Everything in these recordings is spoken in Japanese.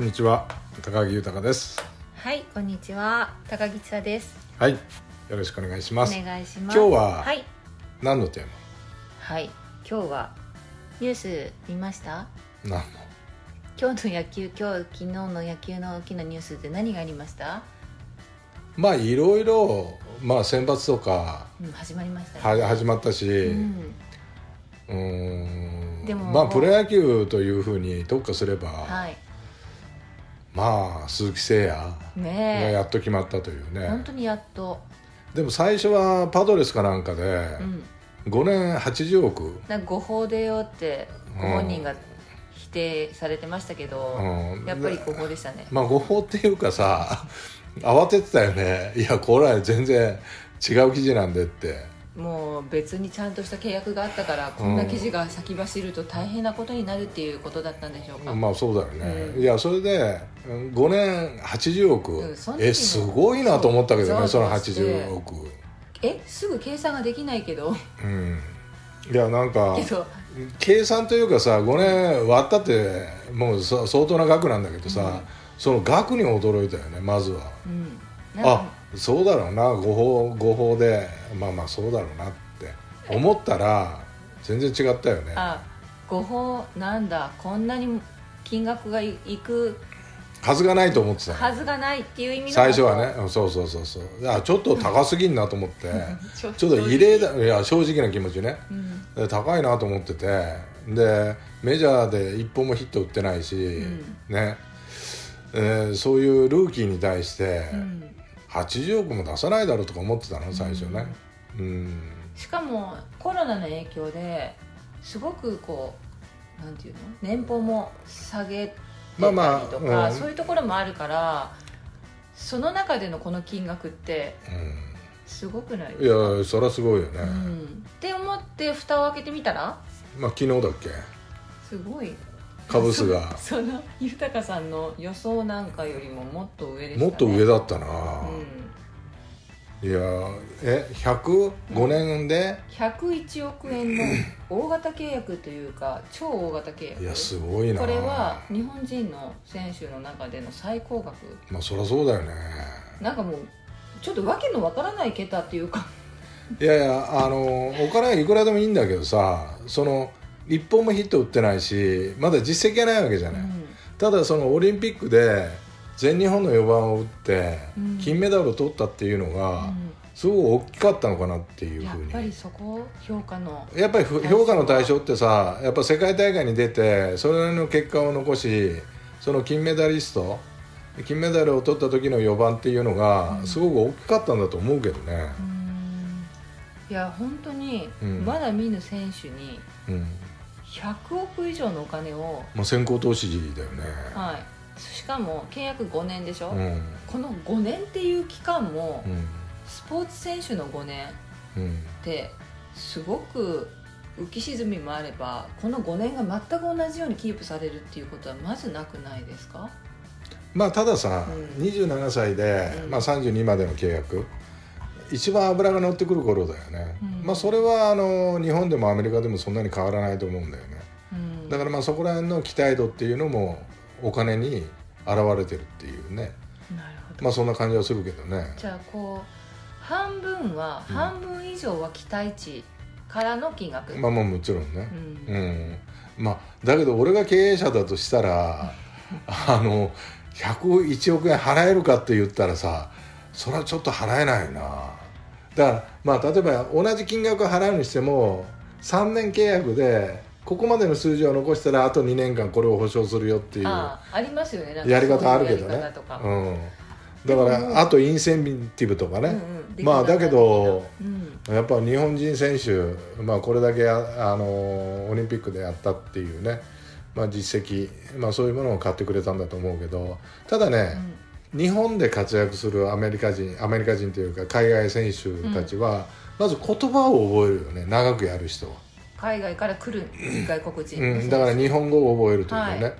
こんにちは高木豊ですはい、こんにちは。高木千です。はいよろしくお願いしおます願いします。今日ははい、何のテーはい、今日はニュース見ました？マ何の？今日の野球、今日昨日の野球の大きなニュースで何がありました？まあいろいろまあ選抜とかうん、始まりましたね。は始まったしう、うんーんでもまあプロ野球というふうに特化すれば、はい、まあ鈴木誠也がねやっと決まったというえ、ね、本当にやっと、でも最初はパドレスかなんかでうん、5年80億、なんか誤報でよってご本人が否定されてましたけど、うん。やっぱり誤報でしたね。まあ誤報っていうかさ慌ててたよね。いやこれは全然違う記事なんでってもう別にちゃんとした契約があったからこんな記事が先走ると大変なことになるっていうことだったんでしょうか、まあそうだよね、うん。いやそれでうん5年80億、うん。えすごいなと思ったけどねそのそうそう80億。えすぐ計算ができないけど。うん。いやなんか計算というかさ5年割ったってもうさ相当な額なんだけどさ、うん。その額に驚いたよねまずは。うん。あそうだろうな誤報誤報でまあまあそうだろうなって。思ったら全然違ったよね。あ誤報なんだ。こんなに金額がいいくはずがないと思ってたの。はずがないっていう意味の最初はね。うんそうそうそうそう。あちょっと高すぎんなと思って。ちょっと異例だいや正直な気持ちね。うん。で高いなと思ってて。でメジャーで一本もヒット打ってないし、ん。ね。えーそういうルーキーに対してうん80億も出さないだろうとか思ってたの最初ね。うん。しかもコロナの影響ですごくこうなんていうの？年俸も下げてたりとか、まあまあうんそういうところもあるからその中でのこの金額ってすごくない？うん、いやそりゃすごいよね、うん、って思って蓋を開けてみたら？まあ昨日だっけ。すごいカブスが。そ その豊さんの予想なんかよりももっと上でした、ね、もっと上だったな、うん、いやえ105年で、101億円の大型契約というか超大型契約。いやすごいな。これは日本人の選手の中での最高額。まあそりゃそうだよね。なんかもうちょっとわけのわからない桁っていうか。いやいやあのお金はいくらでもいいんだけどさその一本もヒット打ってないしまだ実績がないわけじゃない、うん。ただそのオリンピックで全日本の4番を打ってうん。金メダルを取ったっていうのがすごく大きかったのかなっていうやっふうに。ぱりそこ評価のやっぱりふ評価の対象ってさやっぱ世界大会に出てそれなりの結果を残しその金メダリスト金メダルを取った時の4番っていうのがうん。すごく大きかったんだと思うけどね。う、ん。いや本当にうん。まだ見ぬ選手にうん100億以上のお金を、まあ、先行投資だよね、はい、しかも契約5年でしょ、うん。この5年っていう期間もうん。スポーツ選手の5年うん。ってすごく浮き沈みもあればこの5年が全く同じようにキープされるっていうことはまずなくないですか？まあたださ、うん。27歳で、うん。まあ、32までの契約一番脂が乗ってくる頃だよね、うん。まあそれはあの日本でもアメリカでもそんなに変わらないと思うんだよね。うん。だからまあそこら辺の期待度っていうのもお金に現れてるっていうね。なるほど、まあそんな感じはするけどね。じゃあこう半分は、うん半分以上は期待値からの金額、まあまあもちろんね。うん。うん、まあだけど俺が経営者だとしたらあの101億円払えるかって言ったらさそれはちょっと払えないよなだまあ例えば同じ金額払うにしても3年契約でここまでの数字を残したらあと2年間これを保証するよっていうありますよね。やり方あるけどね。そうん、だからあとインセンティブとかね、うんうんまあだけどうん。やっぱ日本人選手、まあ、これだけああのオリンピックでやったっていうね、まあ、実績、まあ、そういうものを買ってくれたんだと思うけど。ただね、日本で活躍するアメリカ人アメリカ人というか海外選手たちは、まず言葉を覚えるよね。長くやる人は、海外から来る外国人、うん、だから日本語を覚えるというかね、はい。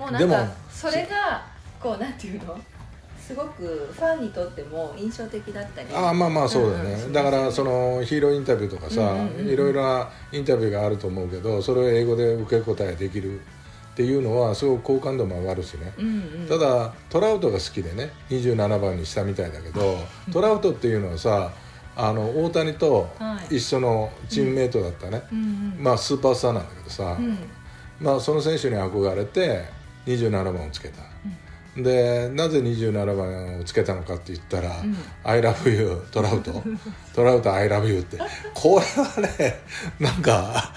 もうなんでもかそれがこうなんていうの？すごくファンにとっても印象的だったり。ああまあまあそうだよね、んんだからそのヒーローインタビューとかさ、うんうんうんうん。いろいろなインタビューがあると思うけどそれを英語で受け答えできるっていうのはすごく好感度も上がるしね、うんうん。ただトラウトが好きでね27番にしたみたいだけどトラウトっていうのはさあの大谷とはい。一緒のチームメイトだったね、うん。うんまあスーパースターなんだけどさ、うん。まあ、その選手に憧れて27番をつけた、でなぜ27番をつけたのかって言ったらうん「I love you トラウト」「トラウト I love you」って。これはねなんか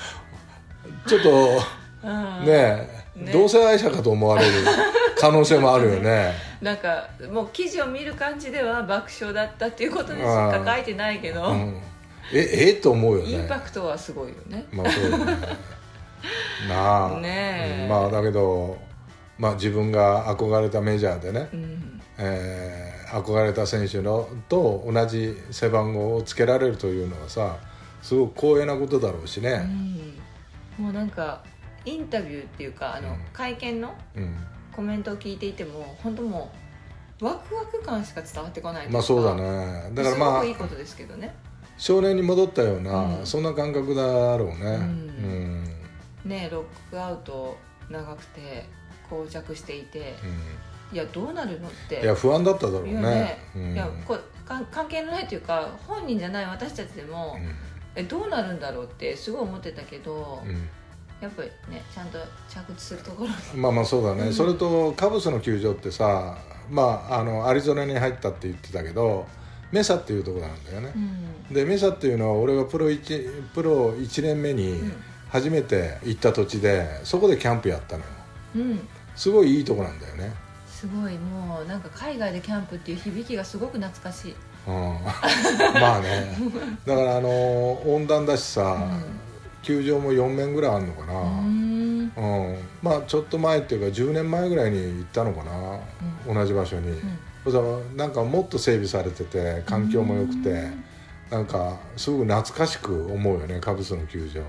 ちょっとうん。ねね。同性愛者かと思われる可能性もあるよね。なんかもう記事を見る感じでは爆笑だったっていうことにしか書いてないけど、うん、ええと思うよね。インパクトはすごいよね。まあそうだね。なあねまあだけど、まあ、自分が憧れたメジャーでね、うん。えー憧れた選手のと同じ背番号をつけられるというのはさすごく光栄なことだろうしうね、ん。もうなんかインタビューっていうかあの、うん。会見のうん。コメントを聞いていても本当もうワクワク感しか伝わってこないまあそうだね。だからまあすごくいいことですけどね。少年に戻ったような、うん。そんな感覚だろうね、ん。うん。ねロックアウト長くて膠着していていやどうなるのって。うんいや不安だっただろうね。いやね。うん。いやこか関係のないというか本人じゃない私たちでも、えどうなるんだろうってすごい思ってたけど、うんうんやっぱりねちゃんと着地するところにまあまあそうだね、うん。それとカブスの球場ってさまああのアリゾナに入ったって言ってたけどメサっていうところなんだよね。う、ん。でメサっていうのは俺がプロ 1, プロ1年目にうん。初めて行った土地でそこでキャンプやったのよ。うん。すごいいいとこなんだよね、すごいもうなんか海外でキャンプっていう響きがすごく懐かしい、うん、まあね。だからあの温暖だしさ、球場も4面ぐらいあるのかな、うん。うん、まあちょっと前っていうか10年前ぐらいに行ったのかな、同じ場所に、そしたらなんかもっと整備されてて環境も良くて、なんかすごく懐かしく思うよねカブスの球場。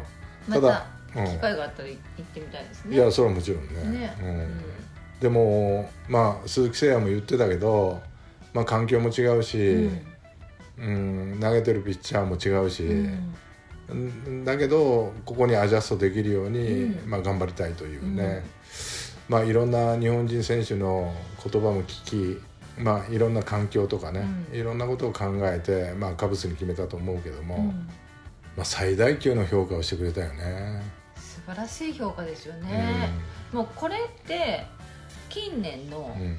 まただたうん。機会があったら行ってみたいですね。いやそれはもちろんね。ね。うん。でもまあ鈴木誠也も言ってたけど、まあ、環境も違うし、うん。うん投げてるピッチャーも違うし、うんうんだけどここにアジャストできるように、うん。まあ、頑張りたいというね、まあいろんな日本人選手の言葉も聞きまあいろんな環境とかね、うん。いろんなことを考えて、まあ、カブスに決めたと思うけども、うん。まあ、最大級の評価をしてくれたよね。素晴らしい評価ですよね、もうこれって近年のうんうん。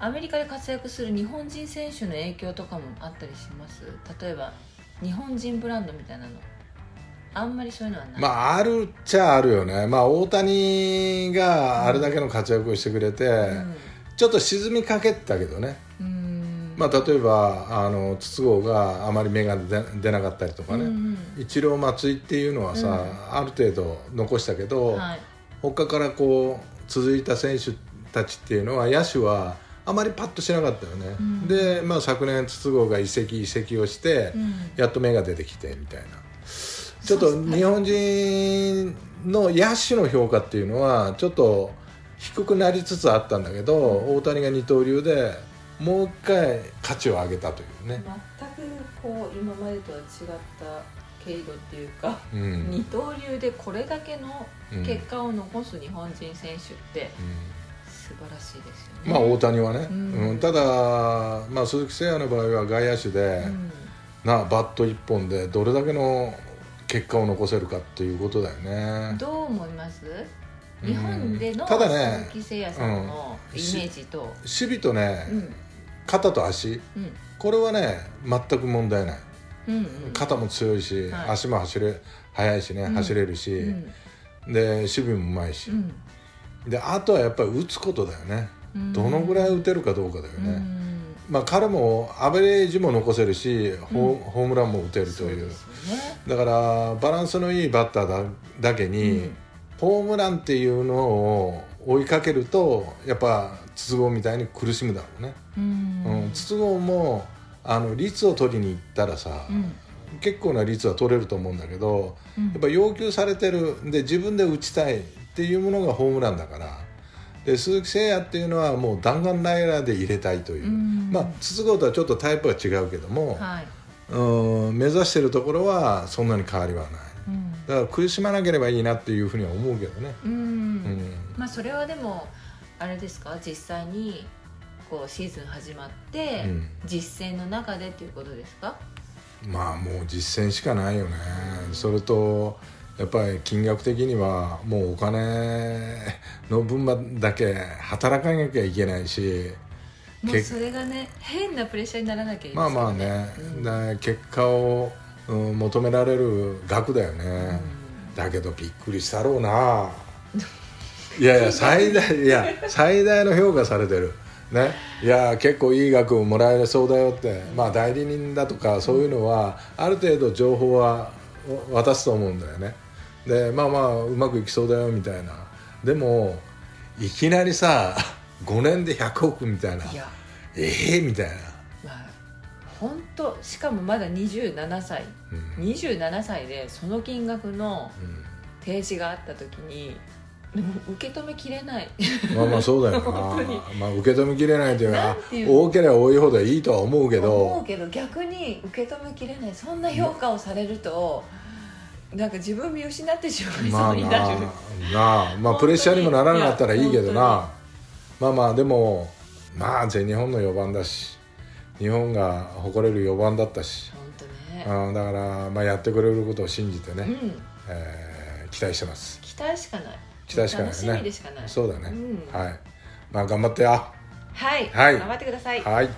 アメリカで活躍する日本人選手の影響とかもあったりします？例えば日本人ブランドみたいなのあんまりそういうのはない、まああるっちゃあるよね、まあ、大谷があれだけの活躍をしてくれて、ちょっと沈みかけてたけどね、うん。うんまあ、例えばあの筒香があまり芽が出出なかったりとかね、うん一郎松井っていうのはさ、うん。ある程度残したけうど、んはい。他からこう続いた選手たちっていうのは野手はあまりパッとしなかったよね、うん。で、まあ、昨年筒香が移籍移籍をして、うん。やっと芽が出てきてみたいなちょっと日本人の野手の評価っていうのはちょっと低くなりつつあったんだけど、大谷が二刀流でもう一回価値を上げたというね、全くこう今までとは違った経路っていうか、うん。二刀流でこれだけのうん結果を残す日本人選手って素晴らしいですよね。まあ大谷はね、うん。うん。ただ、まあ、鈴木誠也の場合は外野手で、うん。なバット一本でどれだけの結果を残せるかっていうことだよね。どう思います？うん。日本でのただね鈴木誠也さんのイメージと、守備とね、うん。肩と足。うん。これはね全く問題ない。うんうん。肩も強いし、はい。足も走れ速いしね、うん。走れるし、うん。で守備もうまいし、うん。であとはやっぱり打つことだよね、うん。どのぐらい打てるかどうかだよね、うんまあ彼もアベレージも残せるし、ホームランも打てるという。ね。だからバランスのいいバッターだだけに、うん。ホームランっていうのを追いかけるとやっぱ筒香みたいに苦しむだろうね、うん。うん。筒香もあの率を取りに行ったらさ、うん。結構な率は取れると思うんだけど、うん。やっぱ要求されてる。で自分で打ちたいっていうものがホームランだからで鈴木誠也っていうのはもう弾丸ライナーで入れたいという、うん。まあ筒香とはちょっとタイプは違うけども、はい。うん目指してるところはそんなに変わりはない。うん。だから苦しまなければいいなっていうふうには思うけどね、うん、うん。まあそれはでもあれですか？実際にこうシーズン始まって、うん。実践の中でっていうことですか？まあもう実践しかないよね。それとやっぱり金額的にはもうお金の分だけ働かなきゃいけないしけもうそれがね変なプレッシャーにならなきゃいいですまあまあね、うん。だ結果を、うん求められる額だよね、うん。だけどびっくりしたろうな。いやいや最大いや最大の評価されてる。ね。いや結構いい額もらえそうだよって。まあ代理人だとかそういうのはある程度情報は渡すと思うんだよね。でまあまあうまくいきそうだよみたいなでもいきなりさ 5年で100億みたいな。いや。ええみたいな、まあ本当しかもまだ27歳うん。27歳でその金額のうん。提示があった時にでも受け止めきれない。まあまあそうだよな。本当に。まあ受け止めきれないというか多ければ多いほどいいとは思うけ思どうけど逆に受け止めきれない。そんな評価をされるとなんか自分見失ってしまいそうになる、なあまあプレッシャーにもならなかったらいいけどな。まあまあでもまあ全日本の4番だし日本が誇れる4番だったし、本当ね。うん、だから、まあ、やってくれることを信じてね、うん。えー期待してます。期待しかない。期待しかないね。楽しみでしかない。そうだね、うん。はい。まあ頑張ってよ。はい、はい。頑張ってください。はい